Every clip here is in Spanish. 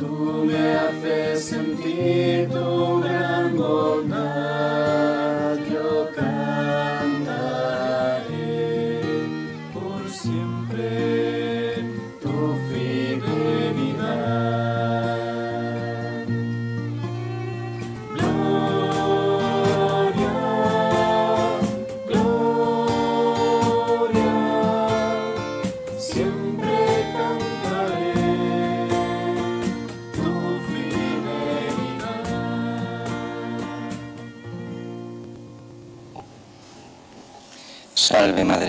Tú me haces sentir tu gran bondad,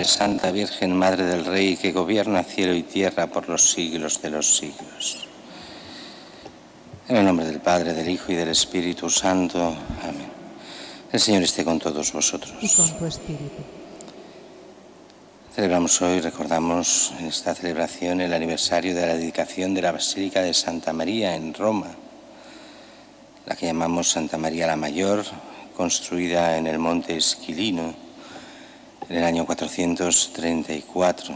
Madre Santa, Virgen Madre del Rey, que gobierna cielo y tierra por los siglos de los siglos. En el nombre del Padre, del Hijo y del Espíritu Santo. Amén. El Señor esté con todos y vosotros. con tu espíritu. Celebramos hoy, recordamos en esta celebración el aniversario de la dedicación de la Basílica de Santa María en Roma, la que llamamos Santa María la Mayor, construida en el monte Esquilino en el año 434,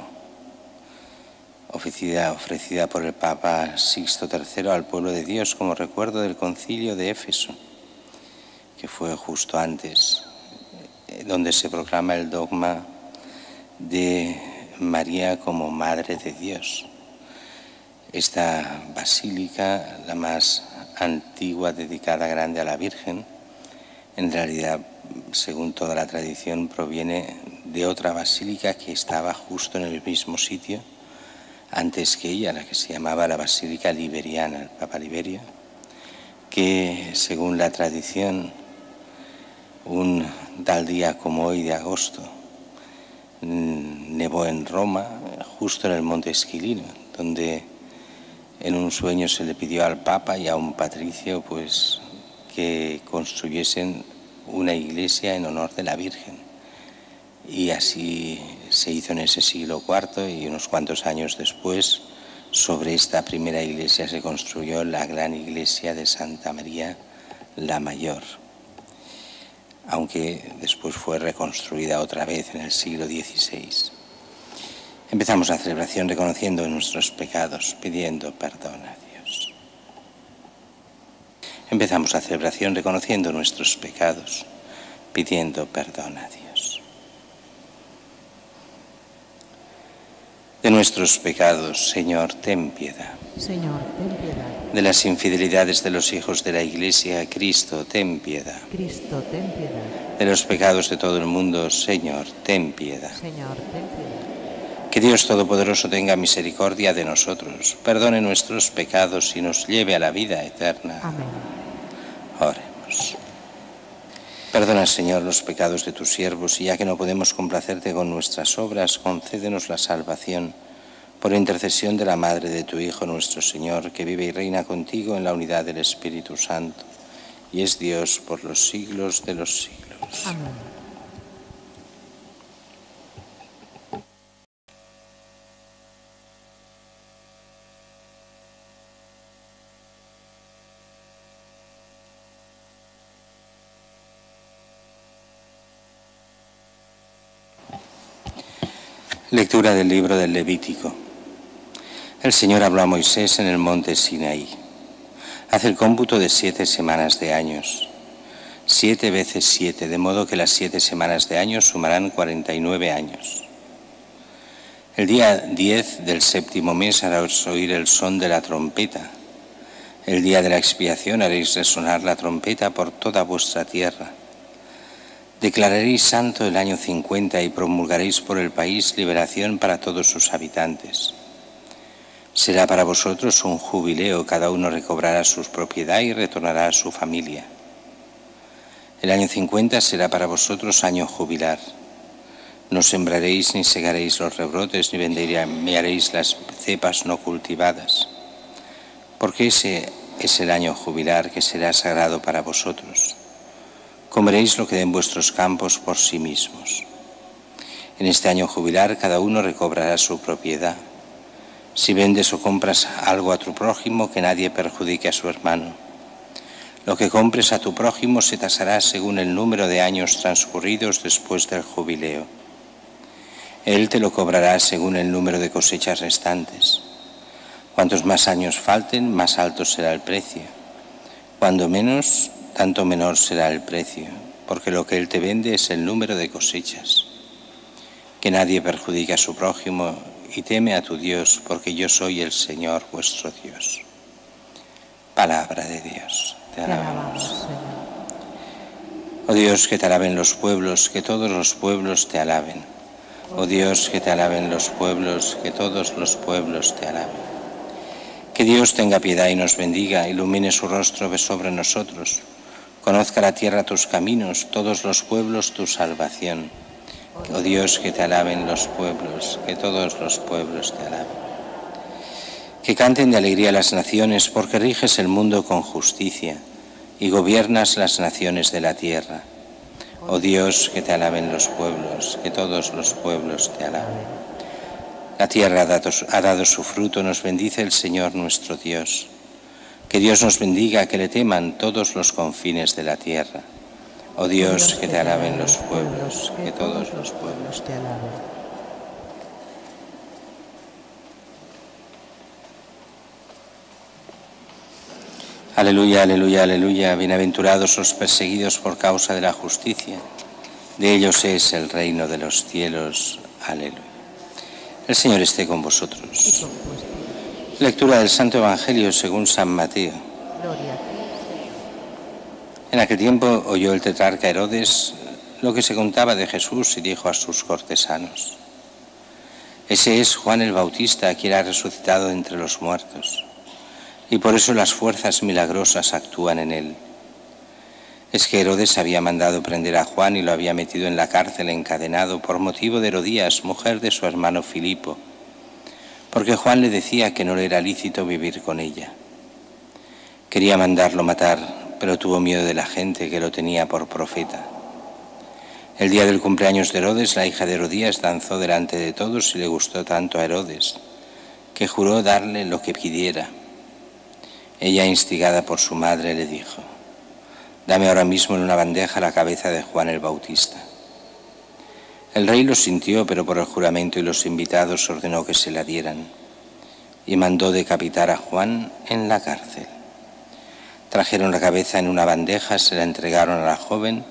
ofrecida, por el Papa Sixto III al pueblo de Dios como recuerdo del concilio de Éfeso, que fue justo antes, eh, donde se proclama el dogma de María como Madre de Dios. Esta basílica, la más antigua dedicada grande a la Virgen, en realidad, según toda la tradición, proviene de otra basílica que estaba justo en el mismo sitio antes que ella, la que se llamaba la Basílica Liberiana, el Papa Liberio, que según la tradición, un tal día como hoy de agosto, mm, nevó en Roma, justo en el monte Esquilino, donde en un sueño se le pidió al Papa y a un patricio pues que construyesen una iglesia en honor de la Virgen. Y así se hizo en ese siglo IV y unos cuantos años después sobre esta primera iglesia se construyó la gran iglesia de Santa María la Mayor, aunque después fue reconstruida otra vez en el siglo XVI. Empezamos la celebración reconociendo nuestros pecados, pidiendo perdón a Dios. Empezamos la celebración reconociendo nuestros pecados, pidiendo perdón a Dios. De nuestros pecados, Señor, ten piedad. Señor, ten piedad. De las infidelidades de los hijos de la Iglesia, Cristo, ten piedad. Cristo, ten piedad. De los pecados de todo el mundo, Señor, ten piedad. Señor, ten piedad. Que Dios Todopoderoso tenga misericordia de nosotros, perdone nuestros pecados y nos lleve a la vida eterna. Amén. Oremos. Perdona, Señor, los pecados de tus siervos y ya que no podemos complacerte con nuestras obras, concédenos la salvación por intercesión de la Madre de tu Hijo, nuestro Señor, que vive y reina contigo en la unidad del Espíritu Santo y es Dios por los siglos de los siglos. Amén. Lectura del libro del Levítico. El Señor habló a Moisés en el monte Sinaí. Haz el cómputo de siete semanas de años. Siete veces siete, de modo que las siete semanas de años sumarán 49 años. El día 10 del séptimo mes haréis oír el son de la trompeta. El día de la expiación haréis resonar la trompeta por toda vuestra tierra. Declararéis santo el año 50 y promulgaréis por el país liberación para todos sus habitantes. Será para vosotros un jubileo, cada uno recobrará su propiedad y retornará a su familia. El año 50 será para vosotros año jubilar. No sembraréis ni segaréis los rebrotes, ni vendimiaréis las cepas no cultivadas, porque ese es el año jubilar que será sagrado para vosotros. Comeréis lo que den vuestros campos por sí mismos. En este año jubilar cada uno recobrará su propiedad. Si vendes o compras algo a tu prójimo, que nadie perjudique a su hermano. Lo que compres a tu prójimo se tasará según el número de años transcurridos después del jubileo. Él te lo cobrará según el número de cosechas restantes. Cuantos más años falten, más alto será el precio. Cuando menos, tanto menor será el precio, porque lo que Él te vende es el número de cosechas. Que nadie perjudique a su prójimo y teme a tu Dios, porque yo soy el Señor vuestro Dios. Palabra de Dios. Te alabamos. Oh Dios, que te alaben los pueblos, que todos los pueblos te alaben. Oh Dios, que te alaben los pueblos, que todos los pueblos te alaben. Que Dios tenga piedad y nos bendiga, ilumine su rostro sobre nosotros. Conozca la tierra tus caminos, todos los pueblos tu salvación. Oh Dios, que te alaben los pueblos, que todos los pueblos te alaben. Que canten de alegría las naciones, porque riges el mundo con justicia y gobiernas las naciones de la tierra. Oh Dios, que te alaben los pueblos, que todos los pueblos te alaben. La tierra ha dado, ha dado su fruto, nos bendice el Señor nuestro Dios. Que Dios nos bendiga, que le teman todos los confines de la tierra. Oh Dios, que te alaben los pueblos, que todos los pueblos. te alaben. Aleluya, aleluya, aleluya. Bienaventurados los perseguidos por causa de la justicia. De ellos es el reino de los cielos. Aleluya. El Señor esté con vosotros. Lectura del Santo Evangelio según San Mateo. Gloria. En aquel tiempo oyó el tetrarca Herodes lo que se contaba de Jesús y dijo a sus cortesanos, Ese es Juan el Bautista, quien ha resucitado entre los muertos, y por eso las fuerzas milagrosas actúan en él. Es que Herodes había mandado prender a Juan y lo había metido en la cárcel encadenado por motivo de Herodías, mujer de su hermano Filipo, porque Juan le decía que no le era lícito vivir con ella. Quería mandarlo matar, pero tuvo miedo de la gente que lo tenía por profeta. El día del cumpleaños de Herodes, la hija de Herodías danzó delante de todos y le gustó tanto a Herodes, que juró darle lo que pidiera. Ella, instigada por su madre, le dijo, dame ahora mismo en una bandeja la cabeza de Juan el Bautista. El rey lo sintió, pero por el juramento y los invitados ordenó que se la dieran y mandó decapitar a Juan en la cárcel. Trajeron la cabeza en una bandeja, se la entregaron a la joven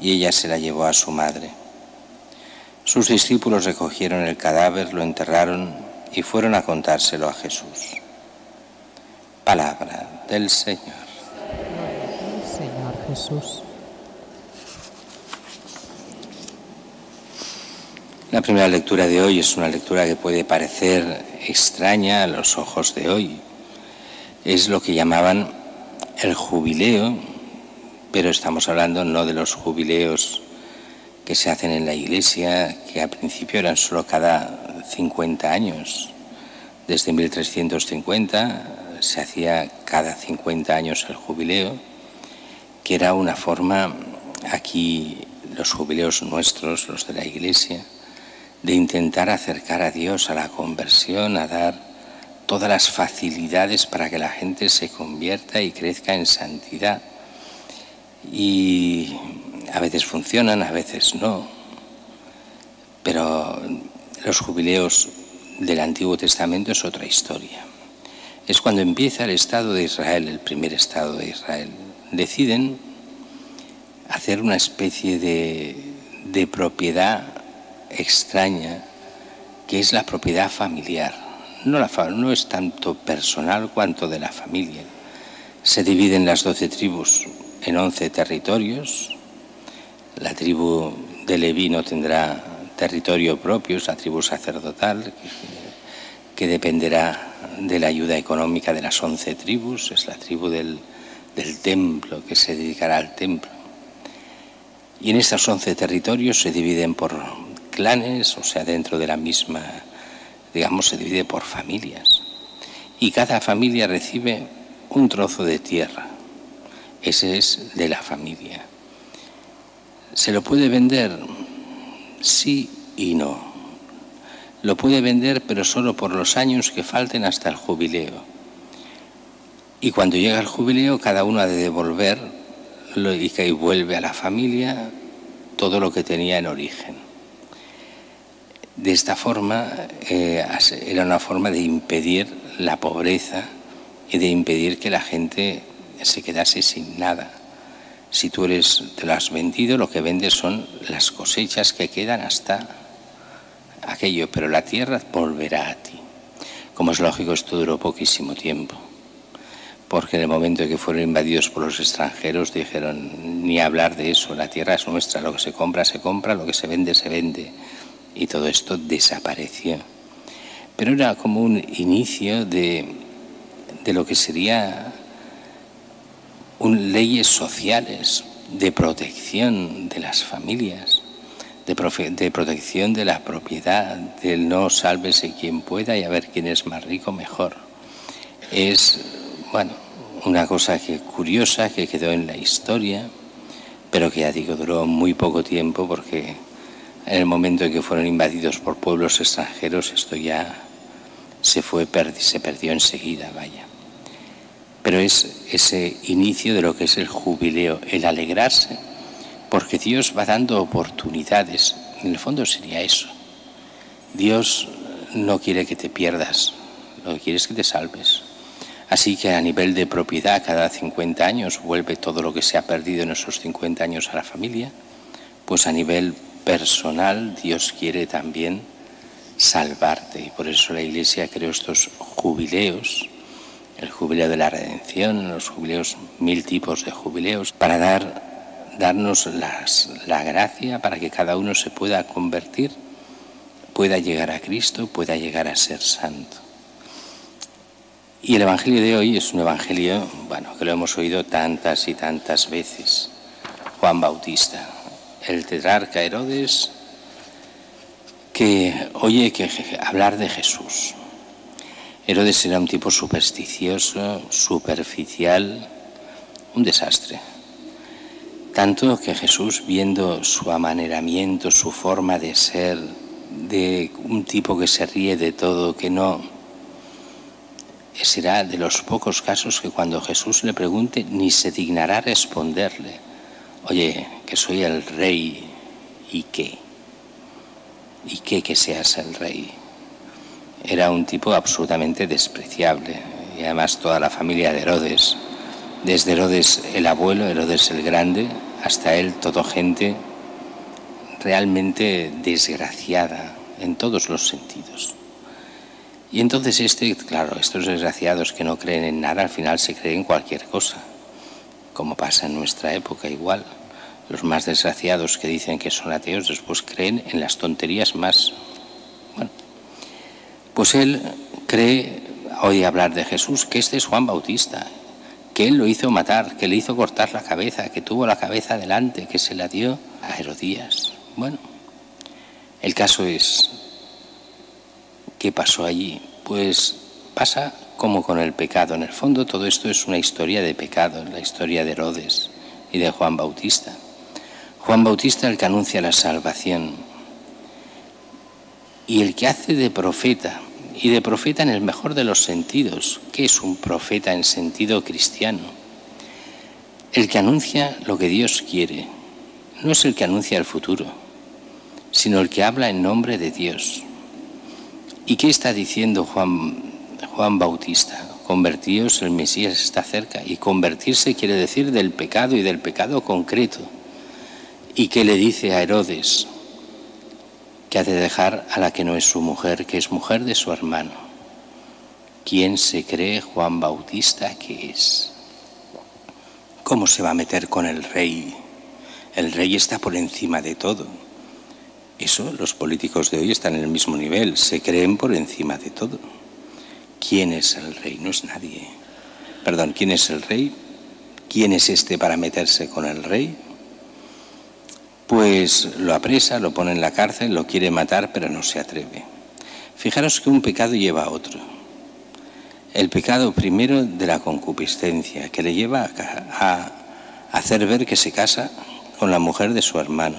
y ella se la llevó a su madre. Sus discípulos recogieron el cadáver, lo enterraron y fueron a contárselo a Jesús. Palabra del Señor. Señor Jesús. La primera lectura de hoy es una lectura que puede parecer extraña a los ojos de hoy. Es lo que llamaban el jubileo, pero estamos hablando no de los jubileos que se hacen en la iglesia, que al principio eran solo cada 50 años. Desde 1350 se hacía cada 50 años el jubileo, que era una forma, aquí los jubileos nuestros, los de la iglesia, de intentar acercar a Dios a la conversión, a dar todas las facilidades para que la gente se convierta y crezca en santidad. Y a veces funcionan, a veces no. Pero los jubileos del Antiguo Testamento es otra historia. Es cuando empieza el Estado de Israel, el primer Estado de Israel. Deciden hacer una especie de, de propiedad extraña, que es la propiedad familiar. No, la, no es tanto personal cuanto de la familia. Se dividen las doce tribus en once territorios. La tribu de Leví no tendrá territorio propio, es la tribu sacerdotal, que, que dependerá de la ayuda económica de las once tribus. Es la tribu del, del templo, que se dedicará al templo. Y en estos once territorios se dividen por clanes, o sea, dentro de la misma, digamos, se divide por familias. Y cada familia recibe un trozo de tierra. Ese es de la familia. ¿Se lo puede vender? Sí y no. Lo puede vender, pero solo por los años que falten hasta el jubileo. Y cuando llega el jubileo, cada uno ha de devolver y que vuelve a la familia todo lo que tenía en origen. De esta forma eh, era una forma de impedir la pobreza y de impedir que la gente se quedase sin nada. Si tú eres, te lo has vendido, lo que vendes son las cosechas que quedan hasta aquello, pero la tierra volverá a ti. Como es lógico, esto duró poquísimo tiempo, porque en el momento en que fueron invadidos por los extranjeros dijeron, ni hablar de eso, la tierra es nuestra, lo que se compra, se compra, lo que se vende, se vende, y todo esto desapareció. Pero era como un inicio de, de lo que sería leyes sociales de protección de las familias, de, de, protección de la propiedad, del no sálvese quien pueda y a ver quién es más rico mejor. Es, bueno, una cosa que curiosa que quedó en la historia, pero que ya digo duró muy poco tiempo porque en el momento en que fueron invadidos por pueblos extranjeros esto ya se fue se perdió enseguida, vaya pero es ese inicio de lo que es el jubileo, el alegrarse, porque Dios va dando oportunidades. En el fondo sería eso. Dios no quiere que te pierdas, lo que quiere es que te salves. Así que a nivel de propiedad, cada 50 años vuelve todo lo que se ha perdido en esos 50 años a la familia, pues a nivel personal Dios quiere también salvarte y por eso la Iglesia creó estos jubileos el jubileo de la redención, los jubileos, mil tipos de jubileos, para dar, darnos la gracia para que cada uno se pueda convertir, pueda llegar a Cristo, pueda llegar a ser santo. Y el Evangelio de hoy es un Evangelio, bueno, que lo hemos oído tantas y tantas veces. Juan Bautista, el tetrarca Herodes, que oye que hablar de Jesús, Herodes era un tipo supersticioso, superficial, un desastre. Tanto que Jesús, viendo su amaneramiento, su forma de ser, de un tipo que se ríe de todo, que no... Será de los pocos casos que cuando Jesús le pregunte ni se dignará responderle, oye, que soy el rey, ¿y qué? ¿Y qué que seas el rey? era un tipo absolutamente despreciable y además toda la familia de Herodes, desde Herodes el abuelo, Herodes el grande, hasta él, todo gente realmente desgraciada en todos los sentidos. Y entonces este, claro, estos desgraciados que no creen en nada, al final se creen cualquier cosa, como pasa en nuestra época igual. Los más desgraciados que dicen que son ateos después creen en las tonterías más pues él cree, oye hablar de Jesús, que este es Juan Bautista, que él lo hizo matar, que le hizo cortar la cabeza, que tuvo la cabeza delante, que se la dio a Herodías. Bueno, el caso es, ¿qué pasó allí? Pues pasa como con el pecado. En el fondo todo esto es una historia de pecado, la historia de Herodes y de Juan Bautista. Juan Bautista el que anuncia la salvación y el que hace de profeta y de profeta en el mejor de los sentidos. ¿Qué es un profeta en sentido cristiano? El que anuncia lo que Dios quiere. No es el que anuncia el futuro, sino el que habla en nombre de Dios. ¿Y qué está diciendo Juan, Juan Bautista? Convertíos, el Mesías está cerca. Y convertirse quiere decir del pecado y del pecado concreto. ¿Y qué le dice a Herodes? que ha de dejar a la que no es su mujer, que es mujer de su hermano. ¿Quién se cree Juan Bautista que es? ¿Cómo se va a meter con el rey? El rey está por encima de todo. Eso los políticos de hoy están en el mismo nivel, se creen por encima de todo. ¿Quién es el rey? No es nadie. Perdón, ¿quién es el rey? ¿Quién es este para meterse con el rey? pues lo apresa, lo pone en la cárcel, lo quiere matar, pero no se atreve. Fijaros que un pecado lleva a otro. El pecado primero de la concupiscencia, que le lleva a, hacer ver que se casa con la mujer de su hermano.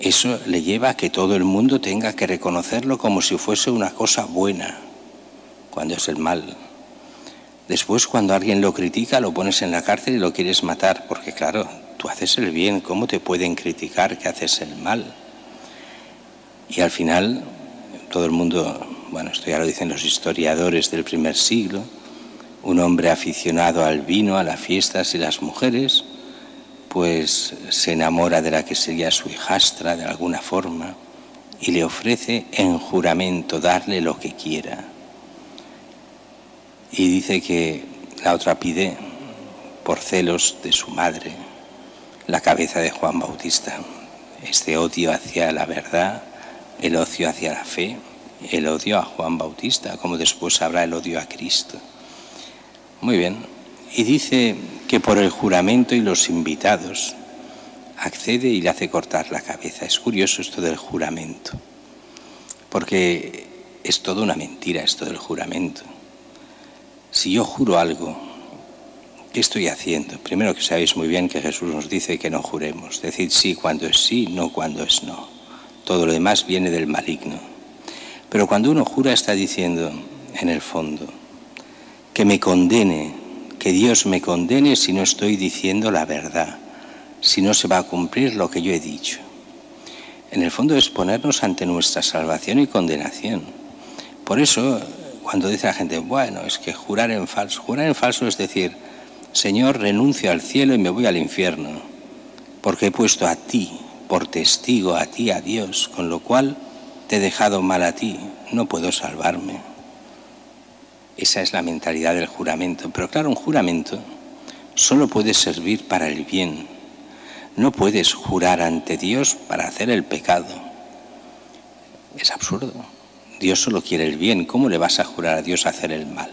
Eso le lleva a que todo el mundo tenga que reconocerlo como si fuese una cosa buena, cuando es el mal. Después, cuando alguien lo critica, lo pones en la cárcel y lo quieres matar, porque claro, tú haces el bien, ¿cómo te pueden criticar que haces el mal? Y al final, todo el mundo, bueno, esto ya lo dicen los historiadores del primer siglo, un hombre aficionado al vino, a las fiestas y las mujeres, pues se enamora de la que sería su hijastra de alguna forma y le ofrece en juramento darle lo que quiera. Y dice que la otra pide, por celos de su madre, la cabeza de Juan Bautista. Este odio hacia la verdad, el odio hacia la fe, el odio a Juan Bautista, como después habrá el odio a Cristo. Muy bien. Y dice que por el juramento y los invitados accede y le hace cortar la cabeza. Es curioso esto del juramento, porque es toda una mentira esto del juramento. Si yo juro algo, ¿qué estoy haciendo? Primero que sabéis muy bien que Jesús nos dice que no juremos, decir sí cuando es sí, no cuando es no. Todo lo demás viene del maligno. Pero cuando uno jura está diciendo, en el fondo, que me condene, que Dios me condene si no estoy diciendo la verdad, si no se va a cumplir lo que yo he dicho. En el fondo es ponernos ante nuestra salvación y condenación. Por eso, cuando dice la gente, bueno, es que jurar en falso, jurar en falso es decir, Señor, renuncio al cielo y me voy al infierno, porque he puesto a ti por testigo, a ti, a Dios, con lo cual te he dejado mal a ti, no puedo salvarme. Esa es la mentalidad del juramento. Pero claro, un juramento solo puede servir para el bien. No puedes jurar ante Dios para hacer el pecado. Es absurdo. Dios solo quiere el bien. ¿Cómo le vas a jurar a Dios hacer el mal?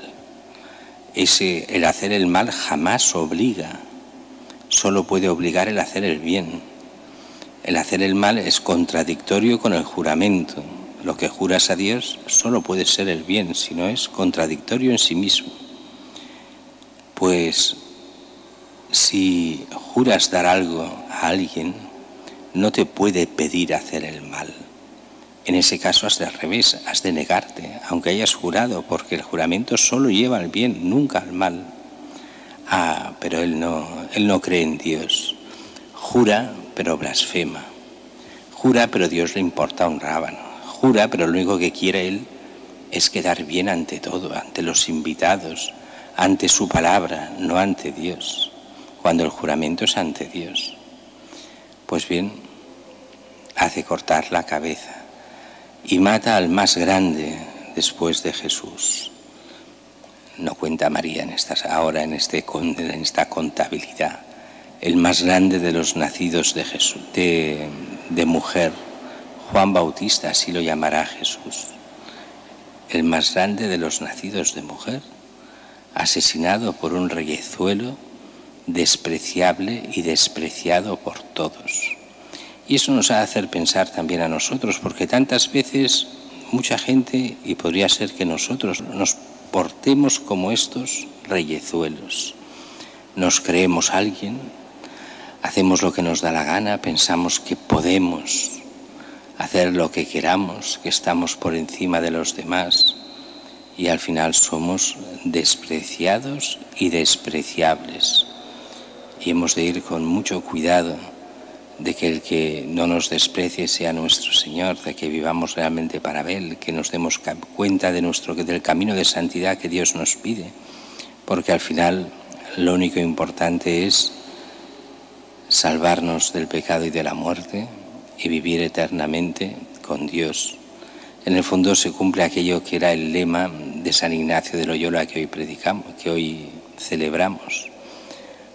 El hacer el mal jamás obliga. Solo puede obligar el hacer el bien. El hacer el mal es contradictorio con el juramento. Lo que juras a Dios solo puede ser el bien, si no es contradictorio en sí mismo. Pues si juras dar algo a alguien, no te puede pedir hacer el mal. En ese caso has de al revés, has de negarte, aunque hayas jurado, porque el juramento solo lleva al bien, nunca al mal. Ah, pero él no, él no cree en Dios. Jura, pero blasfema. Jura, pero Dios le importa un rábano. Jura, pero lo único que quiere él es quedar bien ante todo, ante los invitados, ante su palabra, no ante Dios, cuando el juramento es ante Dios. Pues bien, hace cortar la cabeza y mata al más grande después de Jesús. No cuenta María en ahora en, este, en esta contabilidad. El más grande de los nacidos de, Jesús, de, de mujer, Juan Bautista, así lo llamará Jesús. El más grande de los nacidos de mujer, asesinado por un reyezuelo despreciable y despreciado por todos. Y eso nos ha hacer pensar también a nosotros, porque tantas veces mucha gente, y podría ser que nosotros nos portemos como estos reyezuelos. Nos creemos alguien, hacemos lo que nos da la gana, pensamos que podemos hacer lo que queramos, que estamos por encima de los demás y al final somos despreciados y despreciables. Y hemos de ir con mucho cuidado de que el que no nos desprecie sea nuestro Señor, de que vivamos realmente para Él, que nos demos cuenta de nuestro, del camino de santidad que Dios nos pide, porque al final lo único importante es salvarnos del pecado y de la muerte y vivir eternamente con Dios. En el fondo se cumple aquello que era el lema de San Ignacio de Loyola que hoy predicamos, que hoy celebramos.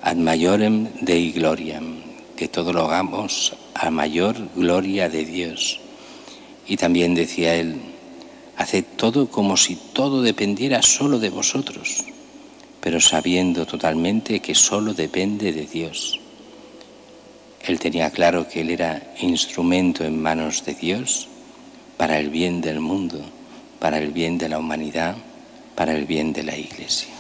Ad maiorem Dei gloriam, que todo lo hagamos a mayor gloria de Dios. Y también decía él, haced todo como si todo dependiera solo de vosotros, pero sabiendo totalmente que solo depende de Dios. Él tenía claro que él era instrumento en manos de Dios para el bien del mundo, para el bien de la humanidad, para el bien de la Iglesia.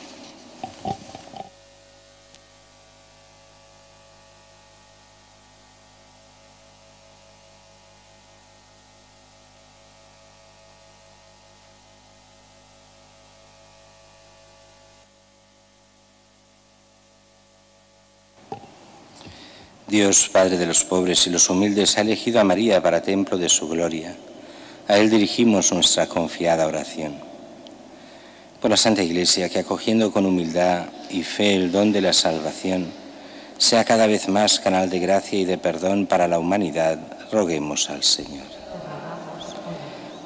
Dios, Padre de los pobres y los humildes, ha elegido a María para templo de su gloria. A Él dirigimos nuestra confiada oración. Por la Santa Iglesia, que acogiendo con humildad y fe el don de la salvación, sea cada vez más canal de gracia y de perdón para la humanidad, roguemos al Señor.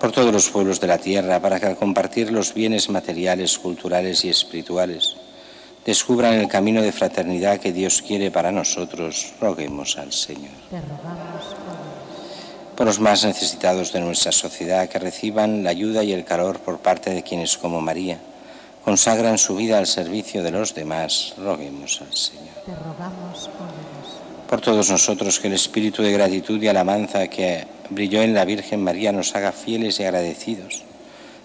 Por todos los pueblos de la tierra, para que al compartir los bienes materiales, culturales y espirituales, descubran el camino de fraternidad que Dios quiere para nosotros, roguemos al Señor. Te rogamos, Dios. Por los más necesitados de nuestra sociedad, que reciban la ayuda y el calor por parte de quienes, como María, consagran su vida al servicio de los demás, roguemos al Señor. Te rogamos. Por todos nosotros, que el espíritu de gratitud y alabanza que brilló en la Virgen María nos haga fieles y agradecidos,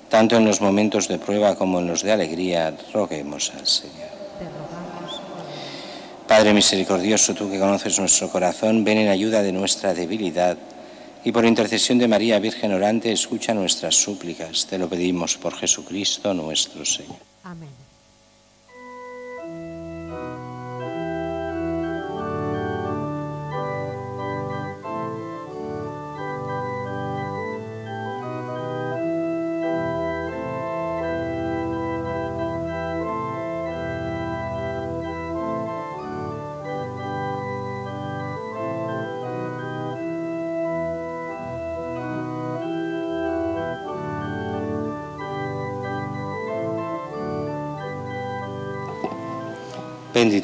tanto en los momentos de prueba como en los de alegría, roguemos al Señor. Te rogamos, oh Dios. Padre misericordioso, tú que conoces nuestro corazón, ven en ayuda de nuestra debilidad y por intercesión de María Virgen orante, escucha nuestras súplicas. Te lo pedimos por Jesucristo nuestro Señor. Amén.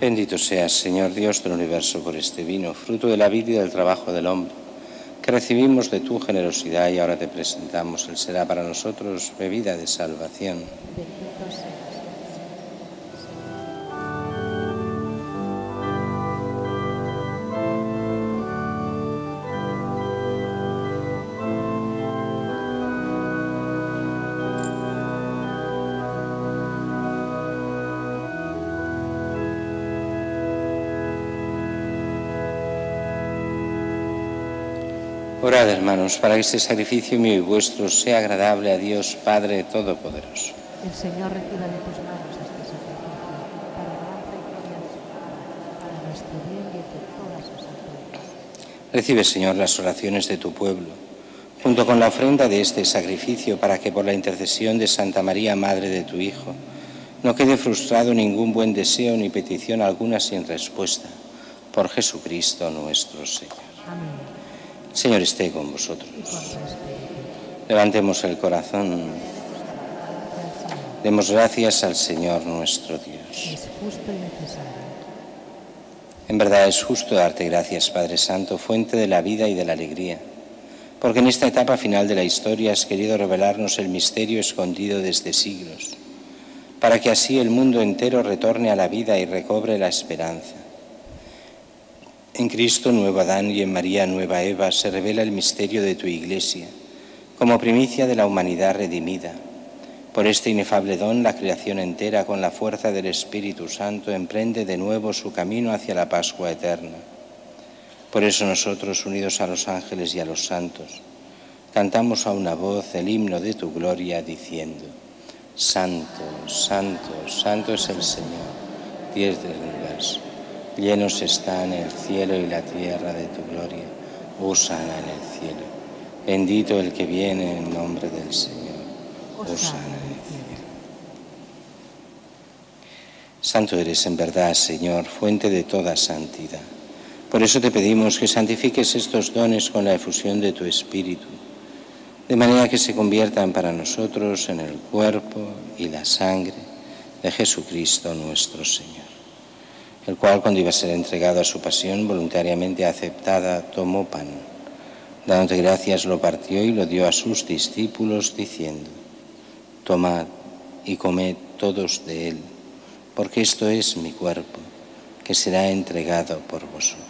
Bendito seas, Señor Dios del universo, por este vino, fruto de la vida y del trabajo del hombre, que recibimos de tu generosidad y ahora te presentamos. Él será para nosotros bebida de salvación. Bendito seas. Orad, hermanos, para que este sacrificio mío y vuestro sea agradable a Dios Padre Todopoderoso. El Señor reciba de tus manos este sacrificio para la honra y gloria de su nombre, para nuestro bien y de todas sus alturas. Recibe, Señor, las oraciones de tu pueblo, junto con la ofrenda de este sacrificio, para que por la intercesión de Santa María, Madre de tu Hijo, no quede frustrado ningún buen deseo ni petición alguna sin respuesta. Por Jesucristo nuestro Señor. Amén. Señor esté con vosotros. Levantemos el corazón. Demos gracias al Señor nuestro Dios. Es justo y necesario. En verdad es justo darte gracias, Padre Santo, fuente de la vida y de la alegría, porque en esta etapa final de la historia has querido revelarnos el misterio escondido desde siglos, para que así el mundo entero retorne a la vida y recobre la esperanza. En Cristo, nuevo Adán, y en María, nueva Eva, se revela el misterio de tu Iglesia, como primicia de la humanidad redimida. Por este inefable don, la creación entera, con la fuerza del Espíritu Santo, emprende de nuevo su camino hacia la Pascua eterna. Por eso nosotros, unidos a los ángeles y a los santos, cantamos a una voz el himno de tu gloria, diciendo, Santo, Santo, Santo es el Señor, Dios del universo. Llenos están el cielo y la tierra de tu gloria. Hosana en el cielo. Bendito el que viene en nombre del Señor. Hosana en el cielo. Santo eres en verdad, Señor, fuente de toda santidad. Por eso te pedimos que santifiques estos dones con la efusión de tu Espíritu, de manera que se conviertan para nosotros en el cuerpo y la sangre de Jesucristo nuestro Señor, el cual cuando iba a ser entregado a su pasión voluntariamente aceptada, tomó pan, Dándote gracias lo partió y lo dio a sus discípulos diciendo, Tomad y comed todos de él, porque esto es mi cuerpo, que será entregado por vosotros.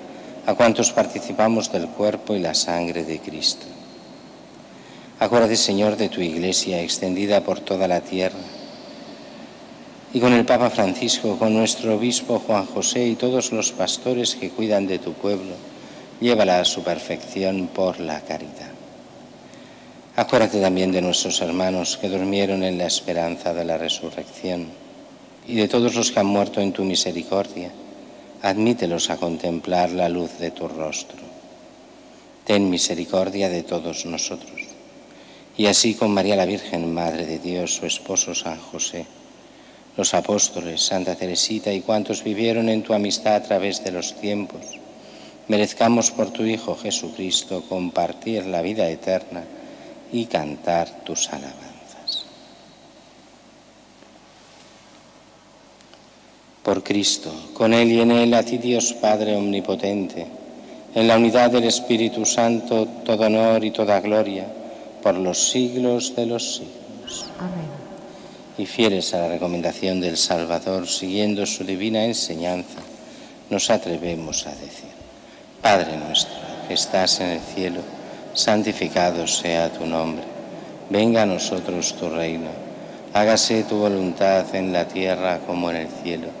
a cuantos participamos del cuerpo y la sangre de Cristo. Acuérdate, Señor, de tu iglesia extendida por toda la tierra y con el Papa Francisco, con nuestro obispo Juan José y todos los pastores que cuidan de tu pueblo, llévala a su perfección por la caridad. Acuérdate también de nuestros hermanos que durmieron en la esperanza de la resurrección y de todos los que han muerto en tu misericordia. Admítelos a contemplar la luz de tu rostro. Ten misericordia de todos nosotros. Y así con María la Virgen, Madre de Dios, su esposo San José, los apóstoles, Santa Teresita y cuantos vivieron en tu amistad a través de los tiempos, merezcamos por tu Hijo Jesucristo compartir la vida eterna y cantar tus alabanzas. Por Cristo, con Él y en Él, a ti Dios Padre Omnipotente, en la unidad del Espíritu Santo, todo honor y toda gloria, por los siglos de los siglos Amén. y fieles a la recomendación del Salvador, siguiendo su divina enseñanza, nos atrevemos a decir, Padre nuestro, que estás en el cielo, santificado sea tu nombre, venga a nosotros tu reino, hágase tu voluntad en la tierra como en el cielo.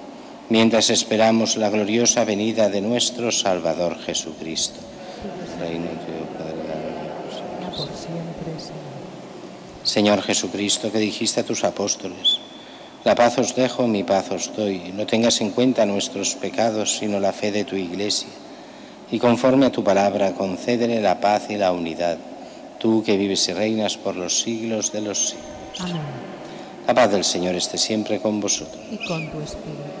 mientras esperamos la gloriosa venida de nuestro Salvador Jesucristo. Reino tuyo, Padre, por siempre, Señor. Señor Jesucristo, que dijiste a tus apóstoles, la paz os dejo, mi paz os doy. No tengas en cuenta nuestros pecados, sino la fe de tu iglesia. Y conforme a tu palabra, concédele la paz y la unidad, tú que vives y reinas por los siglos de los siglos. Amén. La paz del Señor esté siempre con vosotros. Y con tu espíritu.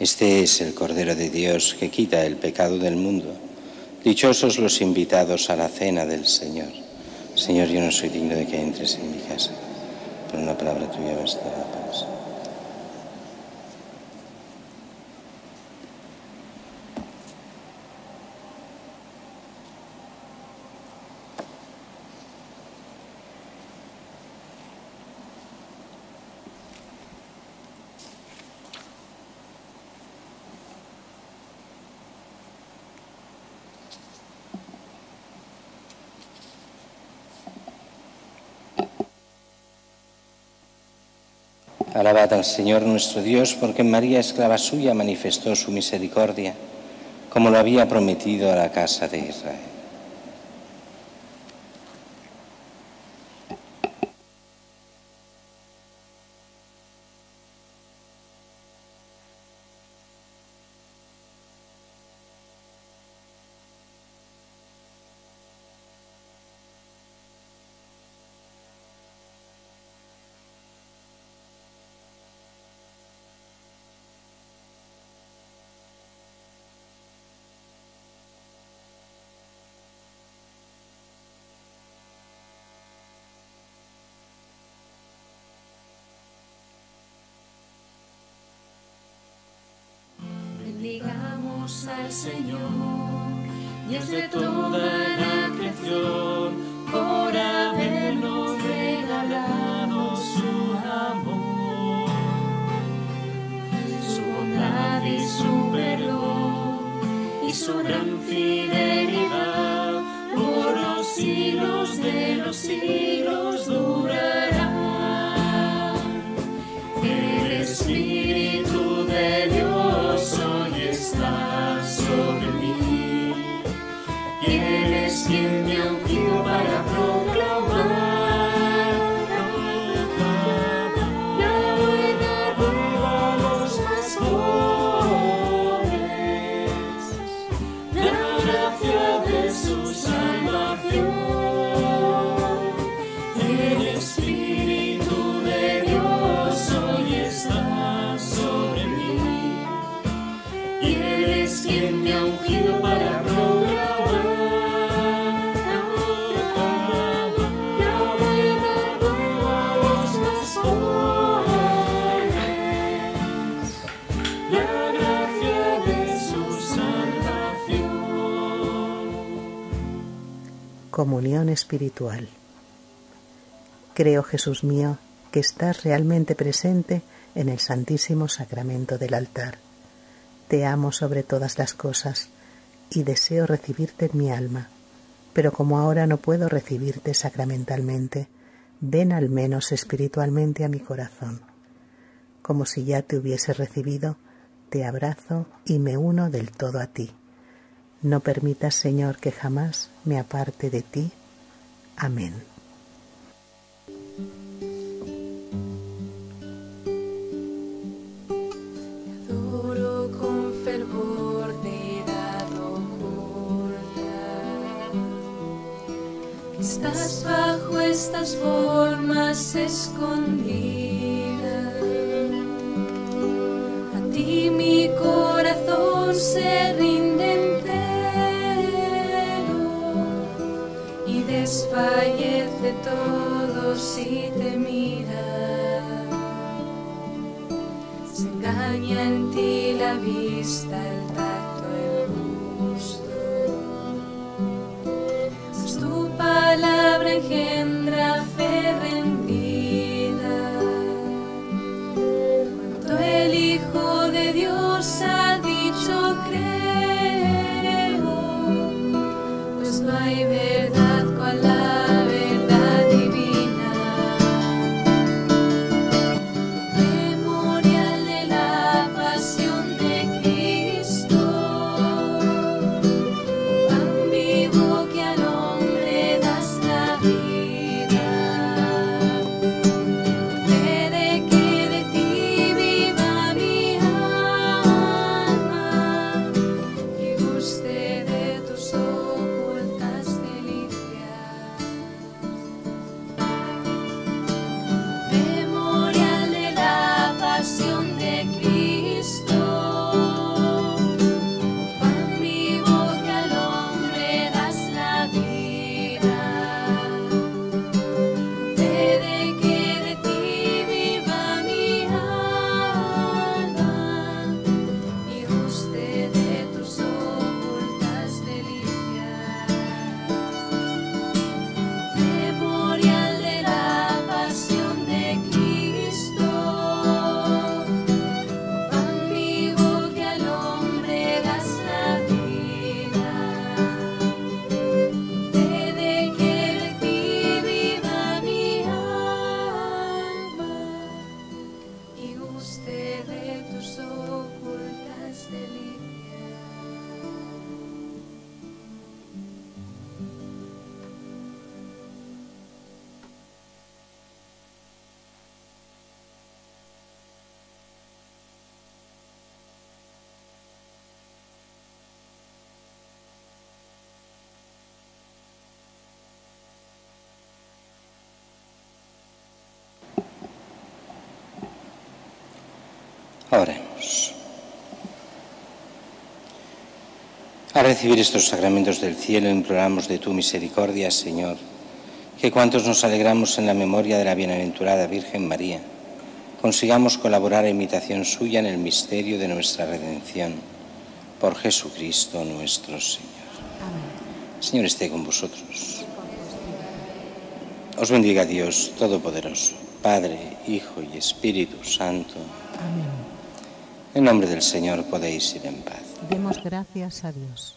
Este es el Cordero de Dios que quita el pecado del mundo. Dichosos los invitados a la cena del Señor. Señor, yo no soy digno de que entres en mi casa, pero una palabra tuya bastará para eso. Alabad al Señor nuestro Dios, porque María, esclava suya, manifestó su misericordia, como lo había prometido a la casa de Israel. Al Señor, Dios de toda la creación, por habernos regalado su amor, su bondad y su perdón, y su gran fidelidad, por los siglos de los siglos Comunión espiritual. Creo, Jesús mío, que estás realmente presente en el Santísimo Sacramento del altar. Te amo sobre todas las cosas y deseo recibirte en mi alma, pero como ahora no puedo recibirte sacramentalmente, ven al menos espiritualmente a mi corazón. Como si ya te hubiese recibido, te abrazo y me uno del todo a ti. No permitas, Señor, que jamás me aparte de ti. Amén. Estás bajo estas formas escondida. A ti mi corazón se rinde desfallece todo si te mira. Se engaña en ti la vista, el tacto, el gusto. Mas tu palabra engendra Oremos. Al recibir estos sacramentos del cielo, imploramos de tu misericordia, Señor, que cuantos nos alegramos en la memoria de la bienaventurada Virgen María, consigamos colaborar a imitación suya en el misterio de nuestra redención. Por Jesucristo nuestro Señor. Señor esté con vosotros. Os bendiga Dios Todopoderoso, Padre, Hijo y Espíritu Santo. Amén. En nombre del Señor podéis ir en paz. Demos gracias a Dios.